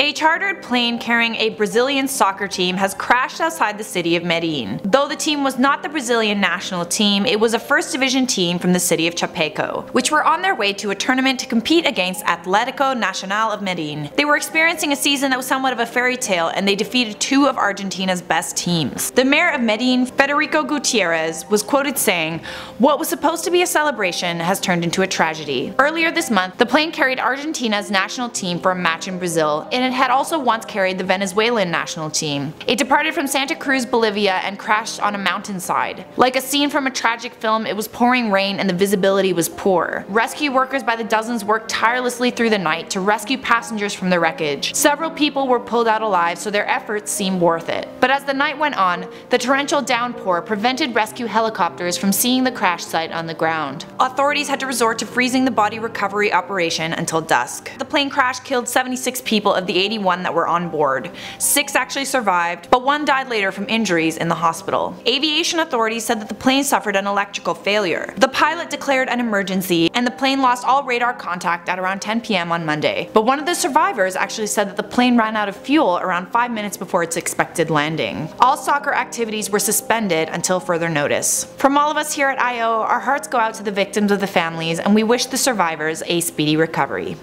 A chartered plane carrying a Brazilian soccer team has crashed outside the city of Medellin. Though the team was not the Brazilian national team, it was a first division team from the city of Chapeco, which were on their way to a tournament to compete against Atlético Nacional of Medellin. They were experiencing a season that was somewhat of a fairy tale and they defeated two of Argentina's best teams. The mayor of Medellin, Federico Gutierrez, was quoted saying, What was supposed to be a celebration has turned into a tragedy. Earlier this month, the plane carried Argentina's national team for a match in Brazil and it had also once carried the Venezuelan national team. It departed from Santa Cruz, Bolivia and crashed on a mountainside. Like a scene from a tragic film, it was pouring rain and the visibility was poor. Rescue workers by the dozens worked tirelessly through the night to rescue passengers from the wreckage. Several people were pulled out alive so their efforts seemed worth it. But as the night went on, the torrential downpour prevented rescue helicopters from seeing the crash site on the ground. Authorities had to resort to freezing the body recovery operation until dusk. The plane crash killed 76 people of the 81 that were on board. Six actually survived, but one died later from injuries in the hospital. Aviation authorities said that the plane suffered an electrical failure. The pilot declared an emergency, and the plane lost all radar contact at around 10 pm on Monday. But one of the survivors actually said that the plane ran out of fuel around 5 minutes before its expected landing. All soccer activities were suspended until further notice. From all of us here at IO, our hearts go out to the victims of the families and we wish the survivors a speedy recovery.